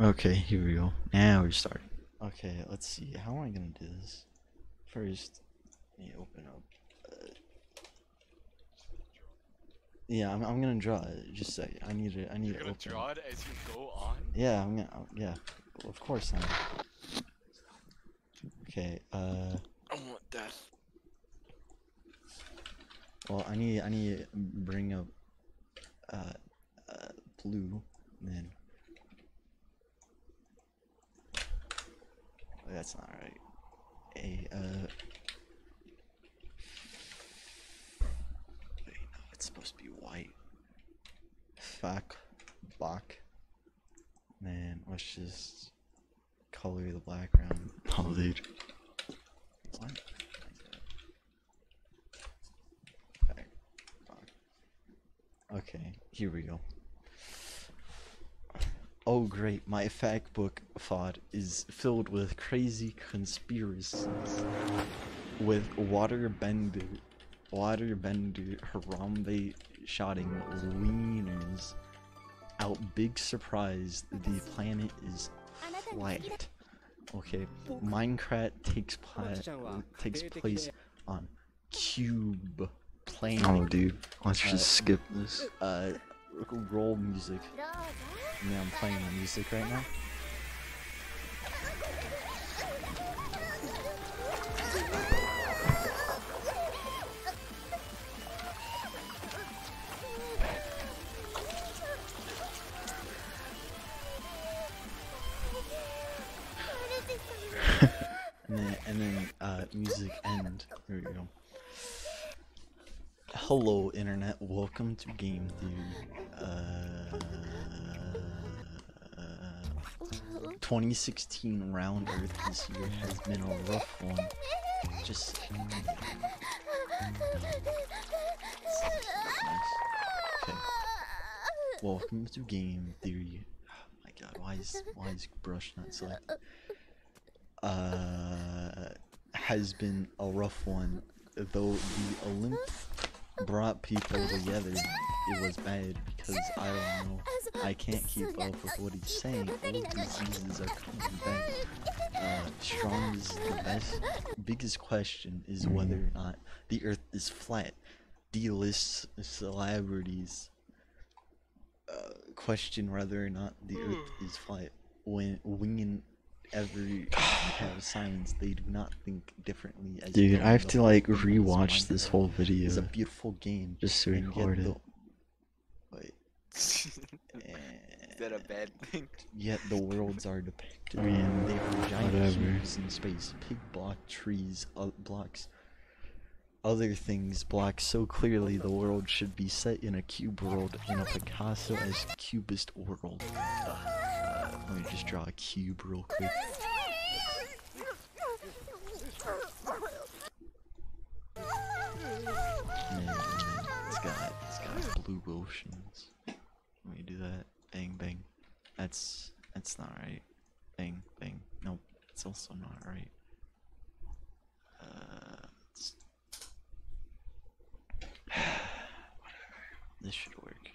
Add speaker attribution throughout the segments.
Speaker 1: Okay, here we go. Now we're starting. Okay, let's see. How am I gonna do this? First, let me open up. Uh, yeah, I'm, I'm gonna draw it. Just a second. I need to. I need
Speaker 2: You're
Speaker 1: to
Speaker 2: gonna
Speaker 1: open.
Speaker 2: draw it as you go on?
Speaker 1: Yeah, I'm gonna. uh, Yeah, of course I am. Okay. Uh.
Speaker 2: I want that.
Speaker 1: Well, I need. I need to bring up. Uh. uh blue. And then. That's not right. A. Uh. Wait, no, it's supposed to be white. Fuck. Bach. Man, let's just color the background. Oh, dude. What? Okay, here we go. Oh great, my Facebook thought is filled with crazy conspiracies with waterbender, waterbender Harambe shotting wieners out big surprise the planet is flat. Okay, Minecraft takes takes place on cube planet.
Speaker 3: Oh, dude, let's
Speaker 1: Uh,
Speaker 3: just skip this.
Speaker 1: Uh, roll music. Mean, I'm playing the music right now. And then, and then, uh, music end. Here we go. Hello, internet. Welcome to Game Theory. Uh, 2016 round Earth this year has been a rough one. Just. Okay. Welcome to Game Theory. Oh my God, why is why is brush not selected? Uh, has been a rough one. Though the Olymp brought people together, it was bad because I don't know. I can't keep up with what he's saying. Old diseases are coming back. Uh, strong is the best. Biggest question is whether or not the Earth is flat. D-list celebrities uh, question whether or not the Earth is flat. When winging every kind of science, they do not think differently. As
Speaker 3: Dude, I have to like rewatch this whole video
Speaker 1: is a beautiful game.
Speaker 3: just to record it.
Speaker 1: The- Wait,
Speaker 2: Is that a bad thing?
Speaker 1: Yet the worlds are depicted, and they are giant
Speaker 3: whatever.
Speaker 1: cubes in space. Pig block trees, uh, blocks, other things block so clearly the world should be set in a cube world in a Picasso as cubist world. Uh, uh, let me just draw a cube real quick. Man, it's got it's got blue oceans. Let me do that. Bang bang. That's that's not right. Bang bang. Nope. It's also not right. Uh. This should work.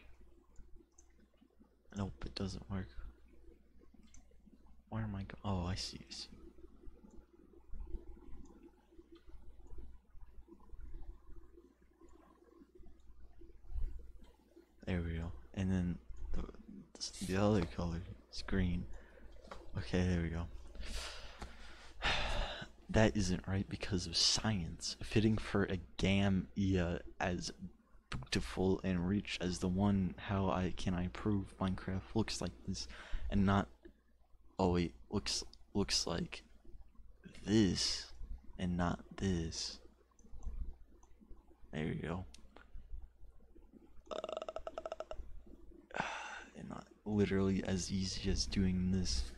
Speaker 1: Nope, it doesn't work. Where am I go? Oh, I see. I see. There we go. And then the, the other color is green. Okay, there we go. That isn't right because of science. Fitting for a Gamia as beautiful and rich as the one, how I can I prove Minecraft looks like this and not oh wait, looks looks like this and not this. There you go. and not literally as easy as doing this.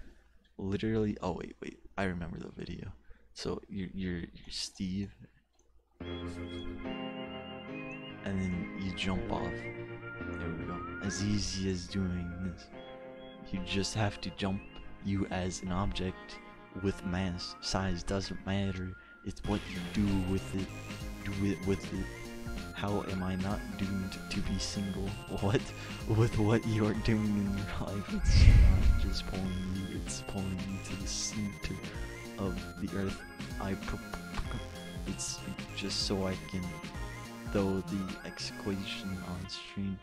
Speaker 1: Literally, oh wait, wait, I remember the video. So you're you're, you're Steve, and then you jump off. There we go. As easy as doing this. You just have to jump. You as an object with mass, size doesn't matter. It's what you do with it. Do it with it. How am I not doomed to be single? What? With what you are doing in your life, it's not just pulling you it's pulling me to the center of the earth. I pro- it's just so I can throw the equation on stream.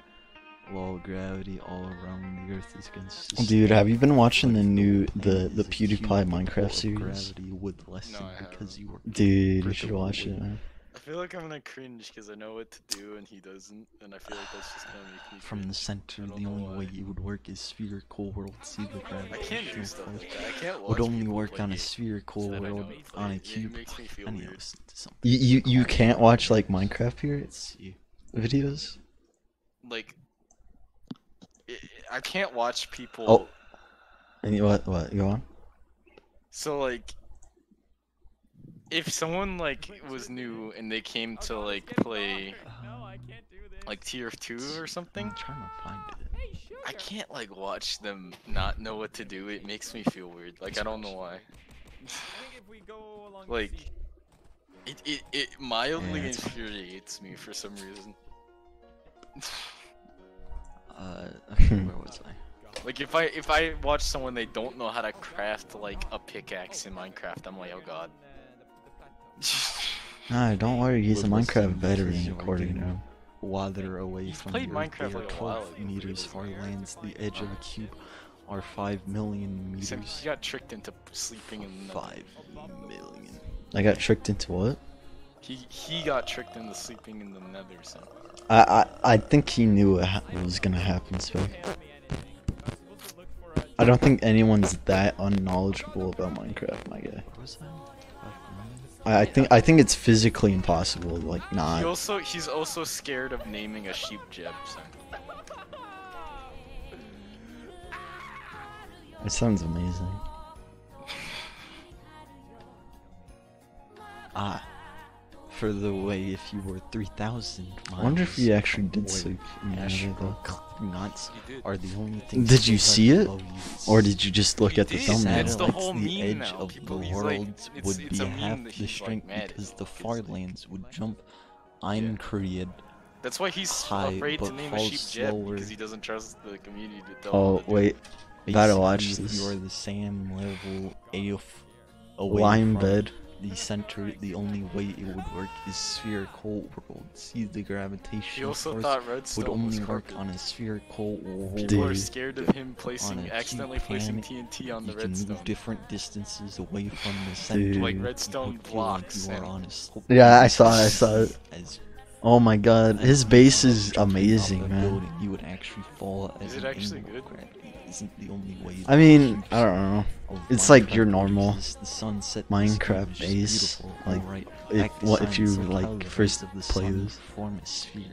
Speaker 1: Law of gravity all around the earth is consistent.
Speaker 3: Dude, have you been watching the new the the PewDiePie Minecraft series?
Speaker 1: Gravity would lessen
Speaker 2: I haven't.
Speaker 1: because you were
Speaker 3: Dude, you should watch it, man.
Speaker 2: I feel like I'm gonna cringe because I know what to do and he doesn't, and I feel like that's just gonna make me
Speaker 1: From the center, the
Speaker 2: know
Speaker 1: only way it would work is spherical world. See the
Speaker 2: I can't do stuff like that. I can't watch
Speaker 1: would only work on a spherical
Speaker 2: that I
Speaker 1: world on a cube.
Speaker 2: It makes me feel
Speaker 1: I need to
Speaker 2: weird.
Speaker 1: listen to something.
Speaker 3: You you, you can't watch like Minecraft periods
Speaker 1: See,
Speaker 3: videos.
Speaker 2: Like, i I can't watch people.
Speaker 3: Oh. And you, what what go on?
Speaker 2: So like, if someone like was new and they came to like play like tier two or something,
Speaker 1: I'm trying to find it.
Speaker 2: I can't like watch them not know what to do. It makes me feel weird. Like I don't know why. like, it it, it mildly
Speaker 1: Yeah,
Speaker 2: infuriates me for some reason.
Speaker 1: Uh, where was I?
Speaker 2: Like if I if I watch someone they don't know how to craft like a pickaxe in Minecraft, I'm like, oh god.
Speaker 3: Nah, don't worry, he's a Minecraft veteran according to
Speaker 1: getting
Speaker 3: him.
Speaker 1: Water away
Speaker 2: You've
Speaker 1: from
Speaker 2: played
Speaker 1: the earth,
Speaker 2: Minecraft
Speaker 1: they are
Speaker 2: like
Speaker 1: 12 meters far lands. The edge of a cube are 5 million
Speaker 2: Except
Speaker 1: meters.
Speaker 2: he got tricked into sleeping in the
Speaker 1: 5 million.
Speaker 3: I got tricked into what?
Speaker 2: He he got tricked into sleeping in the Nether. So
Speaker 3: I I, I think he knew what was gonna happen, so I don't think anyone's that unknowledgeable about Minecraft, my guy.
Speaker 1: Where was I?
Speaker 3: I, I think I think it's physically impossible, like not.
Speaker 2: he also he's also scared of naming a sheep Jeb. So.
Speaker 3: It sounds amazing.
Speaker 1: Ah. Further away, if you were 3,000 miles.
Speaker 3: I wonder if
Speaker 1: miles
Speaker 3: he actually did sleep in the Nether, though.
Speaker 1: knots are the only things
Speaker 3: Did you see it?
Speaker 1: you.
Speaker 3: Or did you just look
Speaker 2: He
Speaker 3: at the
Speaker 2: did,
Speaker 3: thumbnail?
Speaker 2: That's the whole
Speaker 1: the
Speaker 2: meme
Speaker 1: edge
Speaker 2: now.
Speaker 1: of
Speaker 2: People-
Speaker 1: the
Speaker 2: he's like-
Speaker 1: world
Speaker 2: it's-
Speaker 1: would
Speaker 2: it's
Speaker 1: be
Speaker 2: a meme
Speaker 1: half the
Speaker 2: he's, like,
Speaker 1: strength because the
Speaker 2: because,
Speaker 1: far
Speaker 2: like-
Speaker 1: lands would jump uncreated.
Speaker 2: That's why he's
Speaker 1: high,
Speaker 2: afraid to
Speaker 1: but
Speaker 2: name a sheep Jeb
Speaker 1: slower.
Speaker 2: because he doesn't trust the community to tell
Speaker 3: Oh
Speaker 2: him. to do
Speaker 3: wait, Gotta watch this.
Speaker 1: You are the same level AF away
Speaker 3: lime
Speaker 1: from
Speaker 3: bed.
Speaker 1: The center. The only way it would work is spherical world. See the gravitational
Speaker 2: also
Speaker 1: force
Speaker 2: thought
Speaker 1: would only
Speaker 2: was
Speaker 1: work on a spherical world.
Speaker 2: People are scared of him placing accidentally
Speaker 1: cheap
Speaker 2: placing TNT on the redstone.
Speaker 1: you
Speaker 2: the
Speaker 1: can
Speaker 2: redstone.
Speaker 1: move different distances away from the center.
Speaker 3: Dude.
Speaker 2: Like redstone blocks
Speaker 1: Like you are
Speaker 2: and-
Speaker 1: on a slope.
Speaker 3: Yeah, I saw it, I saw it.
Speaker 1: As
Speaker 3: Oh my god, his base is amazing, man.
Speaker 1: building, You would actually fall.
Speaker 2: Is it actually good?
Speaker 1: of isn't the only way.
Speaker 3: I mean, I don't know.
Speaker 1: of
Speaker 3: It's like your normal
Speaker 1: the sunset
Speaker 3: Minecraft
Speaker 1: which is
Speaker 3: base,
Speaker 1: beautiful,
Speaker 3: like,
Speaker 1: alright.
Speaker 3: if- what if you, like, first
Speaker 1: of the
Speaker 3: play this?
Speaker 1: Form a sphere.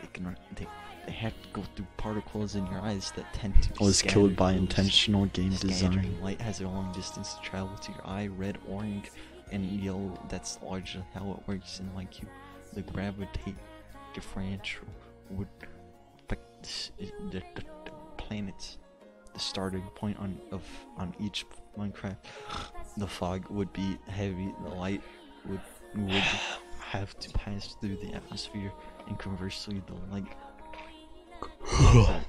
Speaker 1: They can they, they have to go through particles in your eyes that tend to.
Speaker 3: Was
Speaker 1: oh,
Speaker 3: killed by intentional game design.
Speaker 1: Light has a long distance to travel to your eye. Red, orange, and yellow. That's largely how it works in my cube. The gravitate differential would affect this- the, the, the planets. The starting point on of on each Minecraft. The fog would be heavy. The light would would have to pass through the atmosphere, and conversely, the light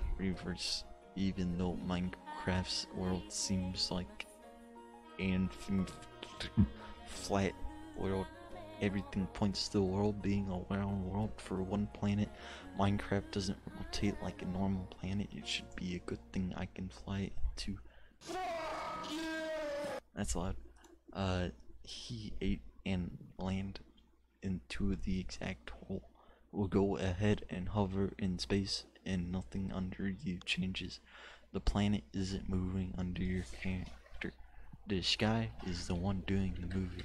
Speaker 1: reverse. Even though Minecraft's world seems like an flat world, everything points to the world being a round world for one planet. Minecraft doesn't rotate like a normal planet. It should be a good thing I can fly to. That's loud. Uh, he ate and land into the exact hole. Will go ahead and hover in space, and nothing under you changes. The planet isn't moving under your character. The sky is the one doing the moving.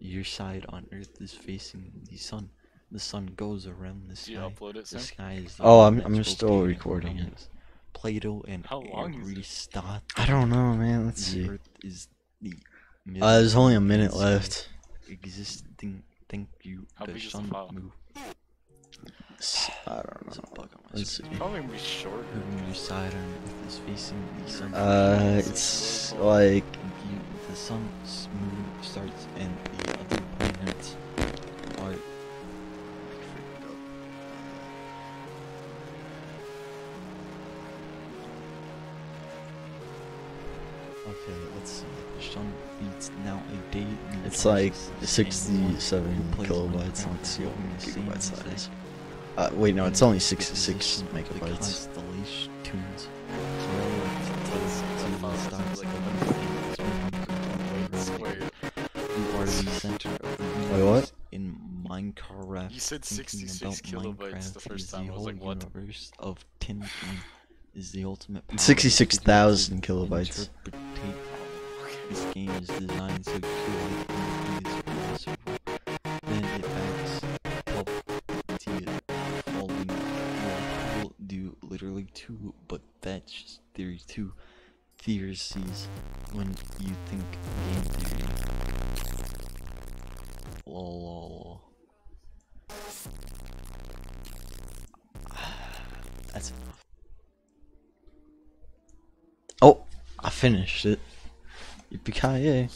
Speaker 1: Your side on Earth is facing the sun. The sun goes around the
Speaker 2: Did you
Speaker 1: sky.
Speaker 2: upload it,
Speaker 1: The
Speaker 2: Sam?
Speaker 1: sky is the
Speaker 3: Oh,
Speaker 1: one
Speaker 3: I'm- I'm still recording it.
Speaker 1: Plato and
Speaker 2: How long is it?
Speaker 1: Aristotle.
Speaker 3: I don't know, man. Let's
Speaker 1: The
Speaker 3: see.
Speaker 1: Earth is the.
Speaker 3: Uh, there's only a minute left.
Speaker 1: Existing. Thank you.
Speaker 2: How
Speaker 1: the
Speaker 2: big is the
Speaker 1: sun
Speaker 2: file?
Speaker 1: move.
Speaker 3: S- I don't
Speaker 1: There's a
Speaker 3: know.
Speaker 1: bug on my
Speaker 3: Let's see.
Speaker 2: Probably gonna be short.
Speaker 1: Moving your side on Earth is facing the sun.
Speaker 3: Uh, it's like
Speaker 1: You, the sun starts and the other planets are. Okay, let's see. The sun beats now a date. in
Speaker 3: It's like
Speaker 1: Texas, and one
Speaker 3: 67
Speaker 1: who
Speaker 3: kilobytes.
Speaker 1: Minecraft
Speaker 3: Let's see what
Speaker 1: in the same
Speaker 3: gigabytes that
Speaker 1: exact
Speaker 3: is. Uh, wait, no, it's only
Speaker 1: the
Speaker 3: 66
Speaker 1: position the
Speaker 3: megabytes.
Speaker 1: tunes.
Speaker 2: Squared.
Speaker 1: You are the center of the
Speaker 3: Wait, what?
Speaker 1: in Minecraft.
Speaker 2: You said 66
Speaker 1: about
Speaker 2: kilobytes the first time.
Speaker 1: The
Speaker 2: I was like, what?
Speaker 1: universe of Tin Can is the ultimate.
Speaker 3: 66,000 kilobytes.
Speaker 1: This game is designed so but that's just theory two. Theories when you think game theory. Lol. That's enough. Oh, I finished it. Yippee-ki-yay.